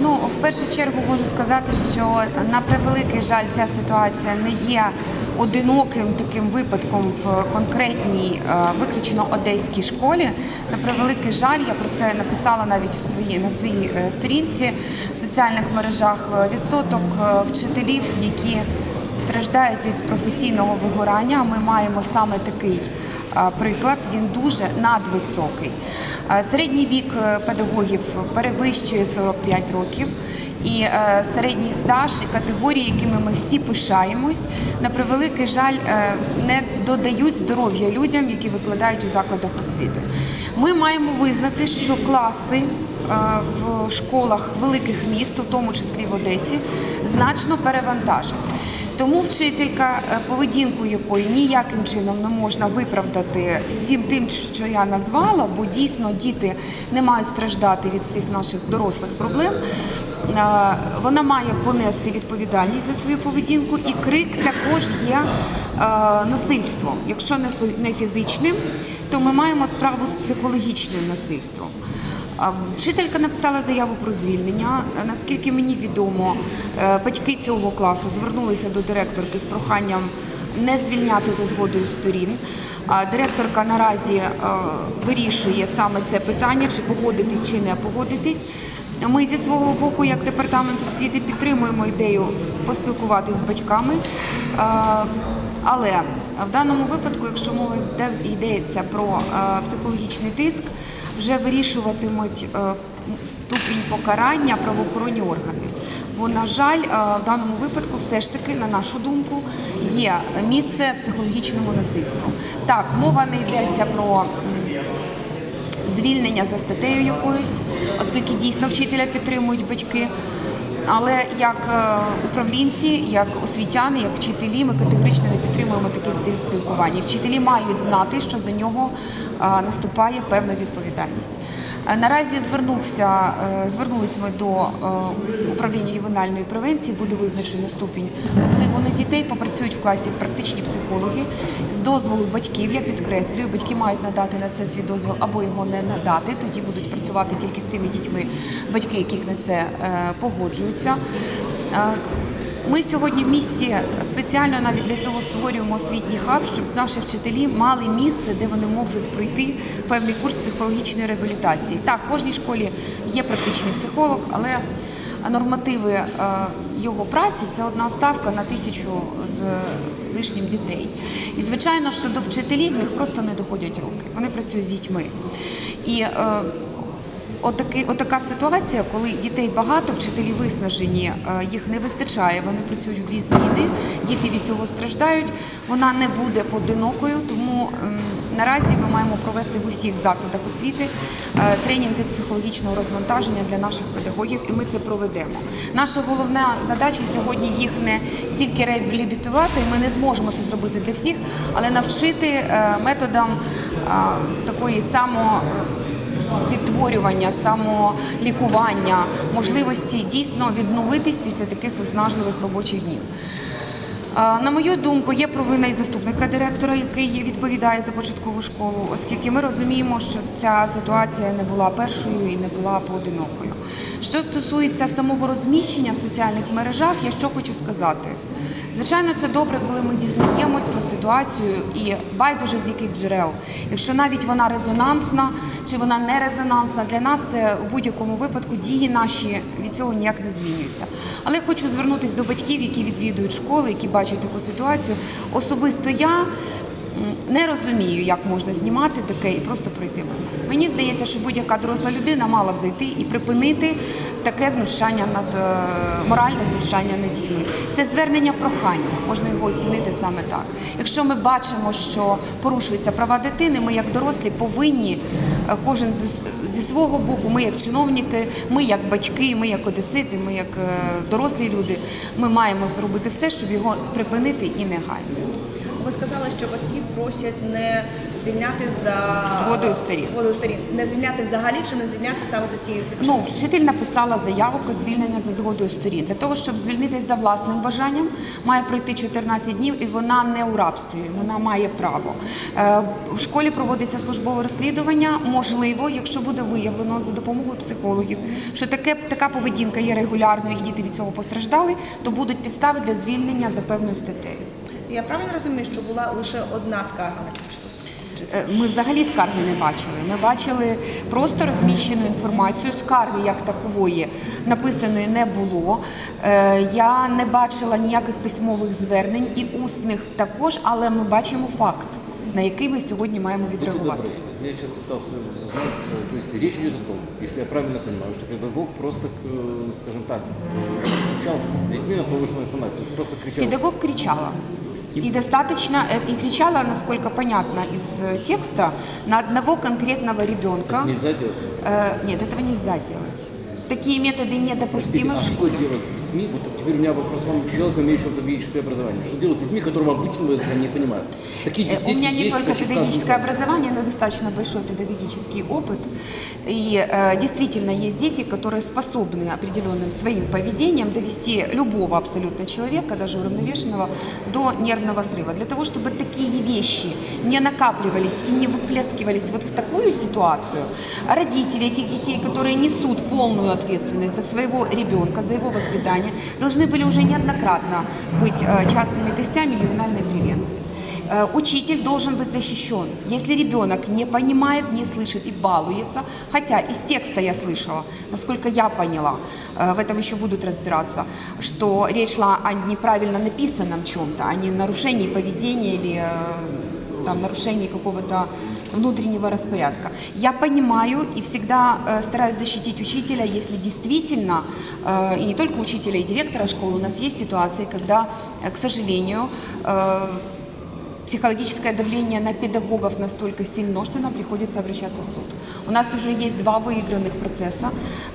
Ну, в першу чергу можу сказати, що на превеликий жаль, ця ситуація не є одиноким таким випадком в конкретній е, виключно одеській школі. На превеликий жаль, я про це написала навіть у своїй на своїй е, сторінці в соціальних мережах. Відсоток е, вчителів, які страждають від професійного вигорання. Ми маємо саме такий е, приклад. Він дуже надвисокий. Е, Середній вік е, педагогів перевищує 45 років. І середній стаж і категорії, якими ми всі пишаємось, на превеликий жаль, не додають здоров'я людям, які викладають у закладах освіти. Ми маємо визнати, що класи в школах великих міст, у тому числі в Одесі, значно перевантажені. Тому вчителька, е, поведінку якої ніяким чином не можна виправдати всім тим, що я назвала, бо дійсно діти не мають страждати від всіх наших дорослих проблем. Е, Вона має понести відповідальність за свою поведінку, і крик також є е, насильством. Якщо не фізичним, то ми маємо справу з психологічним насильством. Вчителька написала заяву про звільнення. Наскільки мені відомо, е, батьки цього класу звернулися до директорки з проханням не звільняти за згодою сторін. Директорка наразі е, вирішує саме це питання, чи погодитись, чи не погодитись. Ми зі свого боку, як департамент освіти, підтримуємо ідею поспілкуватися з батьками. Е, Але в даному випадку, якщо мова йдеться про е, психологічний тиск, вже вирішуватимуть е, ступінь покарання правоохоронні органи. Бо, на жаль, е, в даному випадку, все ж таки, на нашу думку, є місце психологічному насильству. Так, мова не йдеться про звільнення за статтею якоюсь, оскільки дійсно вчителя підтримують батьки. Але як е, управлінці, як освітяни, як вчителі, ми категорично не підтримуємо такий стиль спілкування. Вчителі мають знати, що за нього е, наступає певна відповідальність. Е, Наразі звернувся, звернулись ми до управління ювенальної превенції, буде визначено ступінь впливу на дітей. Попрацюють в класі практичні психологи з дозволу батьків. Я підкреслюю, батьки мають надати на це свій дозвіл або його не надати. Тоді будуть працювати тільки з тими дітьми, батьки, яких на це е, погоджуються. Е, Ми сьогодні в місті спеціально навіть для цього створюємо освітній хаб, щоб наші вчителі мали місце, де вони можуть пройти певний курс психологічної реабілітації. Так, в кожній школі є практичний психолог, але нормативи е, його праці це одна ставка на тисячу з лишнім дітей. І звичайно, що до вчителів в них просто не доходять руки. Вони працюють з дітьми. І е, Отаки, отака ситуація, коли дітей багато, вчителі виснажені, е, їх не вистачає, вони працюють в дві зміни, діти від цього страждають. Вона не буде поодинокою, тому ем, наразі ми маємо провести в усіх закладах освіти е, тренінги з психологічного розвантаження для наших педагогів, і ми це проведемо. Наша головна задача сьогодні їх не стільки реабілітувати, ми не зможемо це зробити для всіх, але навчити е, методам такої само відтворювання, самолікування, можливості дійсно відновитись після таких виснажливих робочих днів. На мою думку, є провина і заступника директора, який відповідає за початкову школу, оскільки ми розуміємо, що ця ситуація не була першою і не була поодинокою. Що стосується самого розміщення в соціальних мережах, я що хочу сказати. Звичайно, це добре, коли ми дізнаємось про ситуацію і байдуже з яких джерел. Якщо навіть вона резонансна чи вона не резонансна, для нас це у будь-якому випадку дії наші від цього ніяк не змінюються. Але хочу звернутися до батьків, які відвідують школи, які бачать таку ситуацію. Особисто я не розумію, як можна знімати таке і просто пройти мимо. Мені здається, що будь-яка доросла людина мала б зайти і припинити таке знущання над е, моральне знущання над дітьми. Це звернення прохання, можна його оцінити саме так. Якщо ми бачимо, що порушуються права дитини, ми як дорослі повинні е, кожен зі, свого боку, ми як чиновники, ми як батьки, ми як одесити, ми як е, дорослі люди, ми маємо зробити все, щоб його припинити і негайно. Ви сказали, що батьки просять не звільняти за Згодою сторін. Згодою сторін. Не звільняти взагалі чи не звільняти саме за цією причиною? Ну, вчитель написала заяву про звільнення за згодою сторін. Для того, щоб звільнитись за власним бажанням, має пройти 14 днів, і вона не у рабстві, вона має право. Е, В школі проводиться службове розслідування. Можливо, якщо буде виявлено за допомогою психологів, що таке така поведінка є регулярною, і діти від цього постраждали, то будуть підстави для звільнення за певною статтею. Я правильно розумію, що була лише одна скарга на вчителя? Е, Ми взагалі скарги не бачили. Ми бачили просто розміщену інформацію. Скарги як такової написаної не було. Е, Я не бачила ніяких письмових звернень і усних також, але ми бачимо факт, на який ми сьогодні маємо Будьте відреагувати. добры, я сейчас пытался узнать, э, то есть речь идет о том, если я правильно понимаю, что педагог просто, э, скажем так, э, кричал с детьми на повышенной интонации, просто кричал. Педагог кричала. И достаточно, э, и кричала, насколько понятно из э, текста, на одного конкретного ребенка. Нельзя делать. Э, Нет, этого нельзя делать. Такие методы недопустимы а в школе. с детьми? Вот теперь у меня вопрос к вам, человеку, имеющему педагогическое образование. Что делать с детьми, которые обычного языка не понимают? Такие Э, дети У меня не есть, только педагогическое образование, но достаточно большой педагогический опыт. И э, действительно есть дети, которые способны определенным своим поведением довести любого абсолютно человека, даже уравновешенного, до нервного срыва. Для того, чтобы такие вещи не накапливались и не выплескивались вот в такую ситуацию, родители этих детей, которые несут полную ответственность за своего ребенка, за его воспитание, должны были уже неоднократно быть э, частыми гостями ювенальной превенции. Э, Учитель должен быть защищен. Если ребенок не понимает, не слышит и балуется, хотя из текста я слышала, насколько я поняла, э, в этом еще будут разбираться, что речь шла о неправильно написанном чем-то, а не нарушении поведения или там, нарушении какого-то внутреннего распорядка. Я понимаю и всегда э, стараюсь защитить учителя, если действительно, э, и не только учителя, и директора школы, у нас есть ситуации, когда, э, к сожалению, э, психологическое давление на педагогов настолько сильно, что нам приходится обращаться в суд. У нас уже есть два выигранных процесса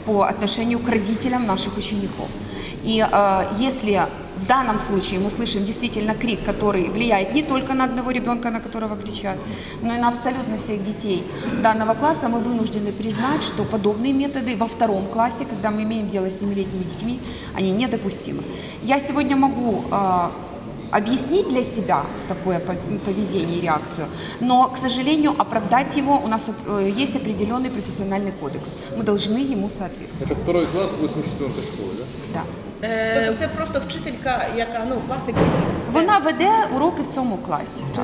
по отношению к родителям наших учеников. И э, если в данном случае мы слышим действительно крик, который влияет не только на одного ребенка, на которого кричат, но и на абсолютно всех детей данного класса, мы вынуждены признать, что подобные методы во втором классе, когда мы имеем дело с 7-летними детьми, они недопустимы. Я сегодня могу э, объяснить для себя такое пов- поведение и реакцию, но, к сожалению, оправдать его у нас э, есть определенный профессиональный кодекс. Мы должны ему соответствовать. Это второй класс 84 школы, да? Да. Тобто це просто вчителька, яка ну власник. Вона веде уроки в цьому класі. Так.